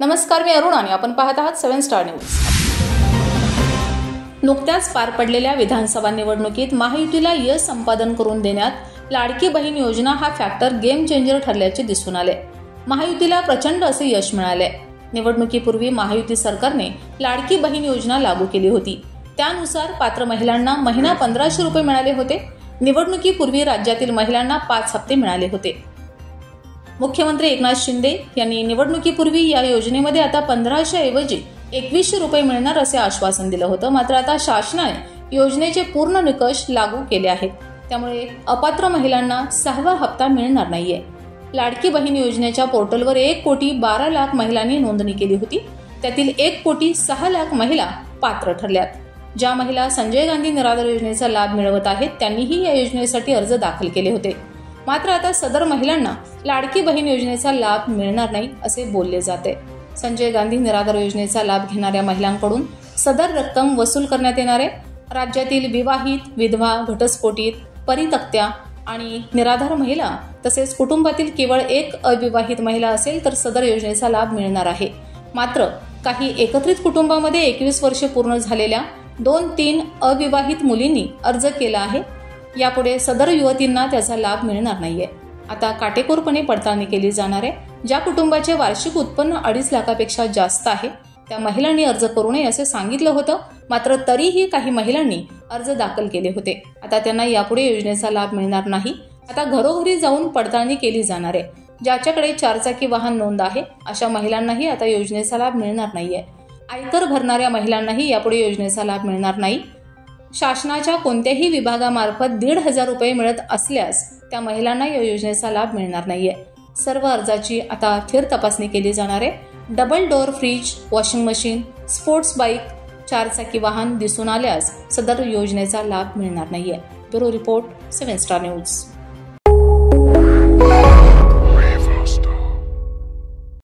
नमस्कार मी अरुण आणि आपण पाहत आहात सेव्हन स्टार न्यूज. नुकत्याच पार पडलेल्या विधानसभा निवडणुकीत महायुतीला यश संपादन करून देण्यात लाडकी बहीण योजना हा फॅक्टर गेम चेंजर ठरल्याचे दिसून आले. महायुतीला प्रचंड असे यश मिळाले. निवडणुकीपूर्वी महायुती सरकारने लाडकी बहीण योजना लागू केली होती. त्यानुसार पात्र महिलांना महिना पंधराशे रुपये मिळाले होते. निवडणुकीपूर्वी राज्यातील महिलांना पाच हप्ते मिळाले होते. मुख्यमंत्री एकनाथ शिंदे यांनी निवडणुकीपूर्वी या योजनेमध्ये आता पंधराशे ऐवजी एकवीसशे रुपये मिळणार असे आश्वासन दिलं होतं. मात्र आता शासनाने योजनेचे पूर्ण निकष लागू केले आहेत. त्यामुळे अपात्र महिलांना सहावा हप्ता मिळणार नाहीये. लाडकी बहीण योजनेच्या पोर्टलवर एक कोटी बारा लाख महिलांनी नोंदणी केली होती. त्यातील एक कोटी सहा लाख महिला पात्र ठरल्यात. ज्या महिला संजय गांधी निराधार योजनेचा लाभ मिळवत आहेत त्यांनीही या योजनेसाठी अर्ज दाखल केले होते. मात्र आता सदर महिलांना लाडकी बहीण योजनेचा लाभ मिळणार नाही असे बोलले जाते. संजय गांधी निराधार योजनेचा लाभ घेणाऱ्या महिलांकडून सदर रक्कम वसूल करण्यात येणार आहे. राज्यातील विवाहित विधवा घटस्फोटित परितक्त्या आणि निराधार महिला तसेच कुटुंबातील केवळ एक अविवाहित महिला असेल तर सदर योजनेचा लाभ मिळणार आहे. मात्र काही एकत्रित कुटुंबामध्ये एकवीस वर्षे पूर्ण झालेल्या दोन तीन अविवाहित मुलींनी अर्ज केला आहे. यापुढे सदर युवतींना त्याचा लाभ मिळणार नाहीये. आता काटेकोरपणे पडताळणी केली जाणार आहे. ज्या कुटुंबाचे वार्षिक उत्पन्न अडीच लाखापेक्षा जास्त आहे त्या महिलांनी अर्ज करू नये असे सांगितलं होतं. मात्र तरीही काही महिलांनी अर्ज दाखल केले होते. आता त्यांना यापुढे योजनेचा लाभ मिळणार नाही. आता घरोघरी जाऊन पडताळणी केली जाणार आहे. ज्याच्याकडे चारचाकी वाहन नोंद आहे अशा महिलांनाही आता योजनेचा लाभ मिळणार नाहीये. आयकर भरणाऱ्या महिलांनाही यापुढे योजनेचा लाभ मिळणार नाही. शासनाच्या कोणत्याही विभागामार्फत दीड हजार रुपये मिळत असल्यास त्या महिलांना या योजनेचा लाभ मिळणार नाहीये. सर्व अर्जाची आता फिर तपासणी केली जाणार आहे. Double door fridge washing machine sports bike चारचाकी वाहन दिसून आल्यास सदर योजनेचा लाभ मिळणार नाहीये. Bureau report seven star news.